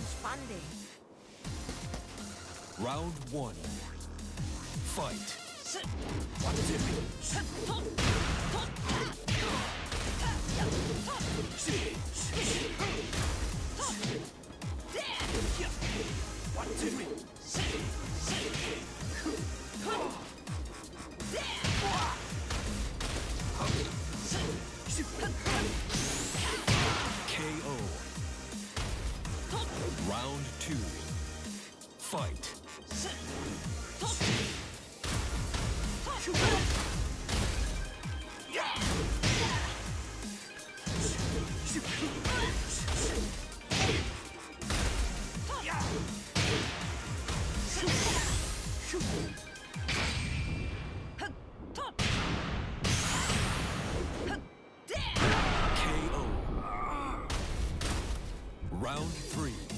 funding. Round one. Fight. Round two. Fight. Round three.